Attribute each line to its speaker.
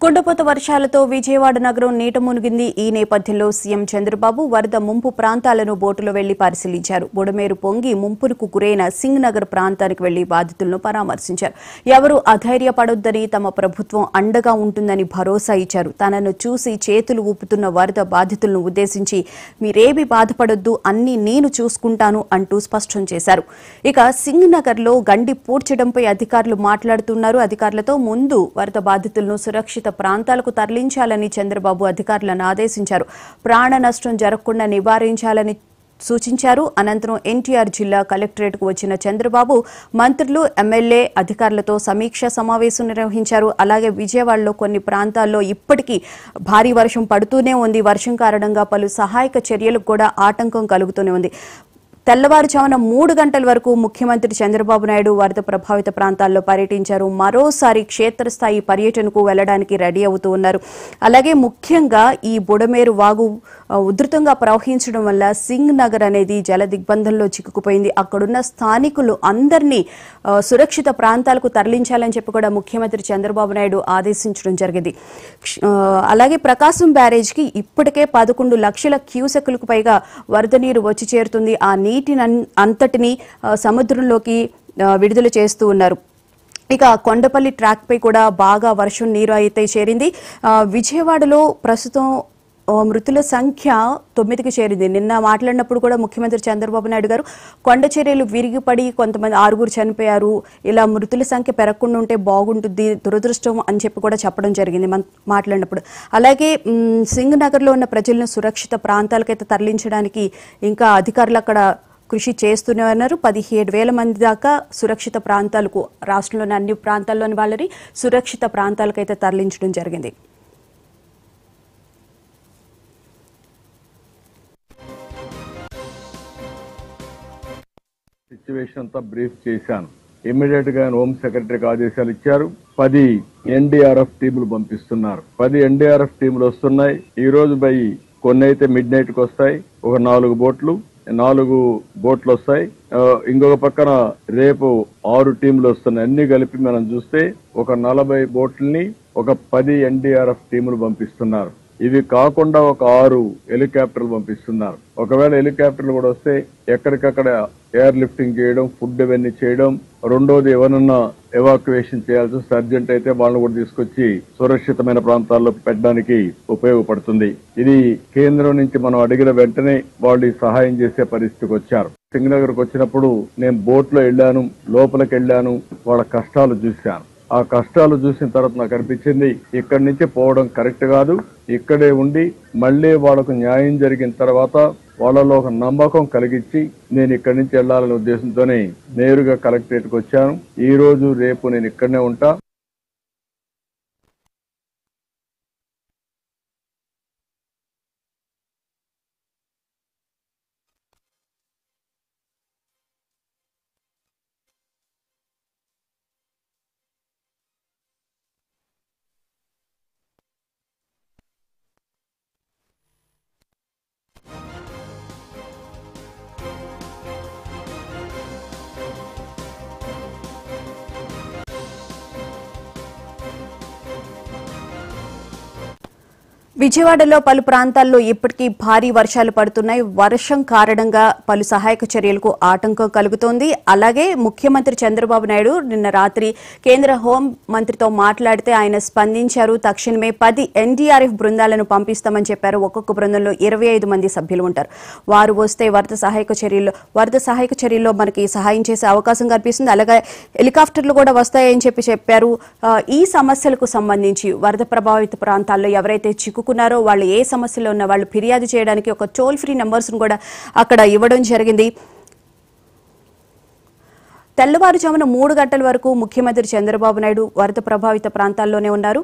Speaker 1: కుండపోత వర్షాలతో విజయవాడ నగరం నీట మునిగింది. ఈ నేపథ్యంలో సీఎం చంద్రబాబు వరద ముంపు ప్రాంతాలను బోటులో వెళ్ళి పరిశీలించారు. బుడమేరు పొంగి ముంపునకు గురైన సింగ్ నగర్ ప్రాంతానికి వెళ్ళి బాధితులను పరామర్శించారు. ఎవరూ అధైర్యపడొద్దని తమ ప్రభుత్వం అండగా ఉంటుందని భరోసా ఇచ్చారు. తనను చూసి చేతులు ఊపుతున్న వరద బాధితులను ఉద్దేశించి మీరేమి బాధపడొద్దు అన్ని నేను చూసుకుంటాను అంటూ స్పష్టం చేశారు. ఇక సింగ్ నగర్లో గండి పూడ్చడంపై అధికారులు మాట్లాడుతున్నారు. అధికారులతో ముందు వరద బాధితులను సురక్షిత ప్రాంతాలకు తరలించాలని చంద్రబాబు అధికారులను ఆదేశించారు. ప్రాణ నష్టం జరగకుండా నివారించాలని సూచించారు. అనంతరం ఎన్టీఆర్ జిల్లా కలెక్టరేట్కు వచ్చిన చంద్రబాబు మంత్రులు ఎమ్మెల్యే అధికారులతో సమీక్ష సమావేశం నిర్వహించారు. అలాగే విజయవాడలో కొన్ని ప్రాంతాల్లో ఇప్పటికీ భారీ వర్షం పడుతూనే ఉంది. వర్షం కారణంగా పలు సహాయక చర్యలకు కూడా ఆటంకం కలుగుతూనే ఉంది. తెల్లవారుజామున మూడు గంటల వరకు ముఖ్యమంత్రి చంద్రబాబు నాయుడు వరద ప్రభావిత ప్రాంతాల్లో పర్యటించారు. మరోసారి క్షేత్రస్థాయి పర్యటనకు వెళ్ళడానికి రెడీ అవుతూ ఉన్నారు. అలాగే ముఖ్యంగా ఈ బుడమేరు వాగు ఉధృతంగా ప్రవహించడం వల్ల సింగ్ నగర్ అనేది జల దిగ్బంధంలో చిక్కుకుపోయింది. అక్కడున్న స్థానికులు అందరినీ సురక్షిత ప్రాంతాలకు తరలించాలని చెప్పి కూడా ముఖ్యమంత్రి చంద్రబాబు నాయుడు ఆదేశించడం జరిగింది. క్ష- అలాగే ప్రకాశం బ్యారేజ్కి ఇప్పటికే పదకొండు లక్షల క్యూసెక్కులకు పైగా వరద నీరు వచ్చి చేరుతుంది. ఆ నీటిని అన్- అంతటిని సముద్రంలోకి విడుదల చేస్తూ ఉన్నారు. ఇక కొండపల్లి ట్రాక్ పై కూడా బాగా వర్షం నీరు అయితే చేరింది. విజయవాడలో ప్రస్తుతం మృతుల సంఖ్య తొమ్మిదికి చేరింది. నిన్న మాట్లాడినప్పుడు కూడా ముఖ్యమంత్రి చంద్రబాబు నాయుడు గారు కొండ చర్యలు విరిగిపడి కొంతమంది ఆరుగురు చనిపోయారు. ఇలా మృతుల సంఖ్య పెరగకుండా ఉంటే బాగుంటుంది దురదృష్టం అని చెప్పి కూడా చెప్పడం జరిగింది మన మాట్లాడినప్పుడు. అలాగే మ్, సింగ్ నగర్లో ఉన్న ప్రజలను సురక్షిత ప్రాంతాలకైతే తరలించడానికి ఇంకా అధికారులు అక్కడ కృషి చేస్తూనే ఉన్నారు. పదిహేడు వేల మంది దాకా సురక్షిత ప్రాంతాలకు రాష్ట్రంలోని అన్ని ప్రాంతాల్లోని వాళ్ళని సురక్షిత ప్రాంతాలకైతే తరలించడం జరిగింది.
Speaker 2: సిచ్యువేషన్ అంతా బ్రీఫ్ చేశాను. ఇమ్మీడియట్గా హోమ్ సెక్రటరీకి ఆదేశాలు ఇచ్చారు. పది ఎన్డీఆర్ఎఫ్ టీములు పంపిస్తున్నారు. పది ఎన్డీఆర్ఎఫ్ టీములు వస్తున్నాయి. ఈ రోజు బై కొన్ని అయితే మిడ్ నైట్కి వస్తాయి. ఒక నాలుగు బోట్లు. నాలుగు బోట్లు వస్తాయి. ఆ, ఇంకొక పక్కన రేపు ఆరు టీంలు వస్తున్నాయి. అన్ని కలిపి మనం చూస్తే ఒక నలభై బోట్లని ఒక పది ఎన్డీఆర్ఎఫ్ టీములు పంపిస్తున్నారు. ఇవి కాకుండా ఒక ఆరు హెలికాప్టర్లు పంపిస్తున్నారు. ఒకవేళ హెలికాప్టర్లు కూడా వస్తే ఎక్కడికక్కడ ఎయిర్ లిఫ్టింగ్ చేయడం ఫుడ్ ఇవన్నీ చేయడం రెండోది ఎవరన్నా ఎవాక్యువేషన్ చేయాల్సి వస్తే అర్జెంట్ అయితే వాళ్ళని కూడా తీసుకొచ్చి సురక్షితమైన ప్రాంతాల్లో పెట్టడానికి ఉపయోగపడుతుంది. ఇది కేంద్రం నుంచి మనం అడిగిన వెంటనే వాళ్ళు సహాయం చేసే పరిస్థితికి వచ్చారు. సింగనగర్కి వచ్చినప్పుడు నేను బోట్లో వెళ్ళాను లోపలికి వెళ్ళాను వాళ్ళ కష్టాలు చూశాను. ఆ కష్టాలు చూసిన తర్వాత నాకు అనిపించింది ఇక్కడి నుంచి పోవడం కరెక్ట్ కాదు ఇక్కడే ఉండి మళ్ళీ వాళ్ళకు న్యాయం జరిగిన తర్వాత వాళ్ళలో ఒక నమ్మకం కలిగించి నేను ఇక్కడి నుంచి వెళ్ళాలనే ఉద్దేశంతోనే నేరుగా కలెక్టరేట్కి వచ్చాను. ఈ రోజు రేపు నేను ఇక్కడనే ఉంటా.
Speaker 1: విజయవాడలో పలు ప్రాంతాల్లో ఇప్పటికీ భారీ వర్షాలు పడుతున్నాయి. వర్షం కారణంగా పలు సహాయక చర్యలకు ఆటంకం కలుగుతోంది. అలాగే ముఖ్యమంత్రి చంద్రబాబు నాయుడు నిన్న రాత్రి కేంద్ర హోం మంత్రితో మాట్లాడితే ఆయన స్పందించారు. తక్షణమే పది ఎన్డీఆర్ఎఫ్ బృందాలను పంపిస్తామని చెప్పారు. ఒక్కొక్క బృందంలో ఇరవై ఐదు మంది సభ్యులు ఉంటారు. వారు వస్తే వరద సహాయక చర్యల్లో వరద సహాయక చర్యల్లో మనకి సహాయం చేసే అవకాశం కనిపిస్తుంది. అలాగే హెలికాప్టర్లు కూడా వస్తాయని చెప్పి చెప్పారు. ఈ సమస్యలకు సంబంధించి వరద ప్రభావిత ప్రాంతాల్లో ఎవరైతే చిక్కు చిక్కుకున్నారో వాళ్ళు ఏ సమస్యలో ఉన్న వాళ్ళు ఫిర్యాదు చేయడానికి ఒక టోల్ ఫ్రీ నెంబర్స్ కూడా అక్కడ ఇవ్వడం జరిగింది. తెల్లవారుజామున మూడు గంటల వరకు ముఖ్యమంత్రి చంద్రబాబు నాయుడు వరద ప్రభావిత ప్రాంతాల్లోనే ఉన్నారు.